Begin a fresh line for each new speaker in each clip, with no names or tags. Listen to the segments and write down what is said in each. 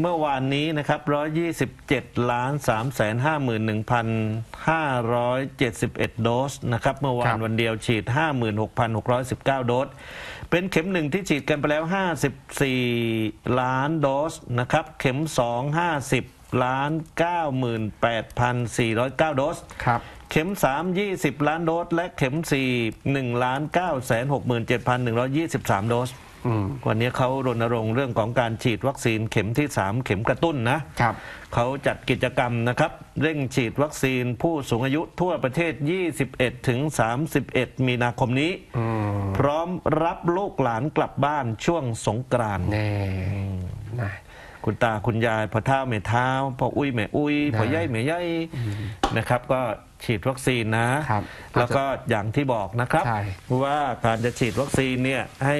เมื่อวานนี้นะครับ 127ล้าน3แสน51,571 โดสนะครับ เมื่อวา
ครั
น
บ
วันเดียวฉีด 56,619 โดส เป็นเข็มหนึ่งที่ฉีดกันไปแล้ว 54 ล้านโดสนะครับ เข็ม 2 50 ล้าน 98,409 โดส
ครับ
เข็ม 3 20 ล้านโดส และเข็ม 4 1ล้าน9แสน67,123 โดส
อืม
วันนี้เขารณรงค์เรื่องของการฉีดวัคซีนเข็มที่ 3 เข็มกระตุ้นนะ
ครับ
เขาจัดกิจกรรมนะครับ เร่งฉีดวัคซีนผู้สูงอายุทั่วประเทศ 21 ถึง 31 มีนาคมนี้
อืม
พร้อมรับลูกหลานกลับบ้านช่วงสงกรานต์
แน่นะ
คุณตาคุณยายพ่อเท้าแม่เท้าพ่ออุ้ยแม่อุ้ย
ได้
พ่อใหญ่แม่ใหญ่นะครับ ก็ฉีดวัคซีนนะ
ครับ
แล้วก็อย่างที่บอกนะครับ
ใช่
ว่าการจะฉีดวัคซีนเนี่ยให้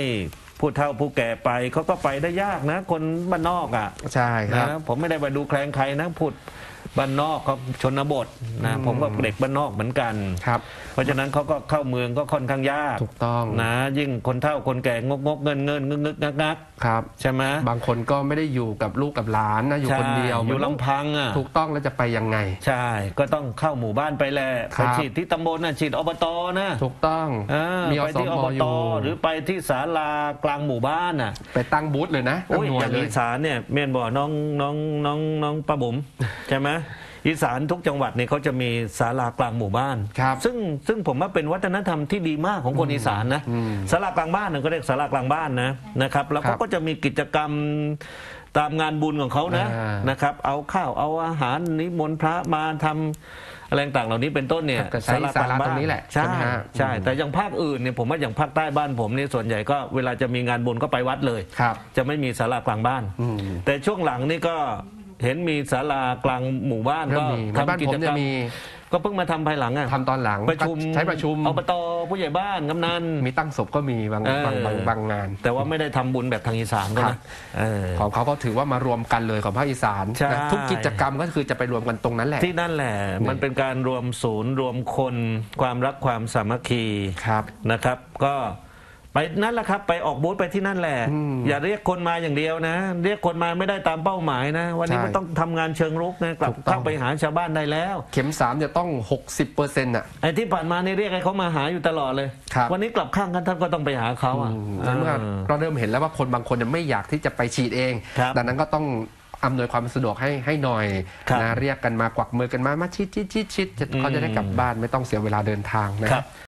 ผู้เฒ่าผู้แก่ไปเขาก็ไปได้ยากนะ คนบ้านนอกอะ
ใช่ครับ
นะผมไม่ได้ไปดูแคลงใครนะพูด บ้านนอกเขาชนบทนะผมก็เด็กบ้านนอกเหมือนกัน
ครับ
เพราะฉะนั้นเขาก็เข้าเมืองก็ค่อนข้างยาก
ถูกต้อง
นะยิ่งคนเฒ่าคนแก่งกงกเงินเงินงึกงึกงักงัก
ครับ
ใช่ไหม
บางคนก็ไม่ได้อยู่กับลูกกับหลานนะอยู่คนเดียว
ใช่อยู่ลำพังอะ
ถูกต้องแล้วจะไปยังไง
ใช่ ก็ต้องเข้าหมู่บ้านไปแหละ
ครั
ไป
บ
ฉีดที่ตำบลนะฉีดอบตนะ
ถูกต้อง
อ่า
มีอ
ไป
ส
ที่
ม
อบ
อ
ต
ยู่
หรือไปที่ศาลากลางหมู่บ้านน่ะ
ไปตั้งบูธเลยนะตั้
โอ้
ง
ย
หน่ว
อยย่าง
เลย
อีสานเนี่ยเมียนบอกน้องน้องน้องน้องป้าบุ๋มใช่ไหม อีสานทุกจังหวัดเนี่ยเขาจะมีศาลากลางหมู่บ้าน
ครับ
ซึ่งซึ่งผมว่าเป็นวัฒนธรรมที่ดีมากของคนอีสานนะ
อืม
ศาลากลางบ้านเนี่ยก็เรียกศาลากลางบ้านนะนะครับ แล้ว
ครั
เขา
บ
ก็จะมีกิจกรรมตามงานบุญของเขานะ
อ่าน
นะครับ เอาข้าวเอาอาหารนิมนต์พระมาทำอะไรต่างๆเหล่านี้เป็นต้นเนี่ย
ก็ใช้ศาลาตรงนี้แหละใช่
ใช่
ไหมฮะ
ใช่ แต่อย่างภาคอื่นเนี่ยผมว่าอย่างภาคใต้บ้านผมเนี่ยส่วนใหญ่ก็เวลาจะมีงานบุญก็ไปวัดเลย
ครับ
จะไม่มีศาลากลางบ้าน
อืม
แต่ช่วงหลังนี่ก็ เห็นมีศาลากลางหมู่บ้าน
เริ่
ก็
มมีบ้าน
ทำกิ
ผม
จกร
จะ
รม
มี
ก็เพิ่งมาทำภายหลังอะ
ทำตอนหลัง
ประชุม
ก็ใช้ประชุม
อบตผู้ใหญ่บ้านกำนัน
มีตั้งศพก็มีบาง
เออ
บางบางบางงาน
แต่ว่าไม่ได้ทำบุญแบบทางอีสานก็
ครั
นะ
บ
เออ
ของเขาก็ถือว่ามารวมกันเลยของภาคอีสาน
ใช่
นะทุกกิจกรรมก็คือจะไปรวมกันตรงนั้นแหละ
ที่นั่นแหละ มันเป็นการรวมศูนย์รวมคนความรักความสามัคคี
ครับ
นะครับ ก็ ไปนั่นแหละครับ ไปออกบูธไปที่นั่นแหละ
อืม
อย่าเรียกคนมาอย่างเดียวนะ เรียกคนมาไม่ได้ตามเป้าหมายนะ วันนี้
ใช่
มันต้องทำงานเชิงรุกนะกลับ
ถูกต้อง
เข้าไปหาชาวบ้านได้แล้ว
เข็มสามจะต้อง 60เปอร์เซ็นต์อะ
ไอ้ที่ผ่านมานี่เรียกให้เขามาหาอยู่ตลอดเลย
ครับ
วันนี้กลับข้างกันท่านก็ต้องไปหาเขาอะ
ในเมื่อ
เออ
เราเริ่มเห็นแล้วว่าคนบางคนเนี่ยไม่อยากที่จะไปฉีดเอง
ครับ
ดังนั้นก็ต้องอำนวยความสะดวกให้ให้หน่อย
ครับ
นะเรียกกันมากวักมือกันมามาชิดชิดชิดชิดจะ
อืม
เขาจะได้กลับบ้านไม่ต้องเสียเวลาเดินทางนะครับ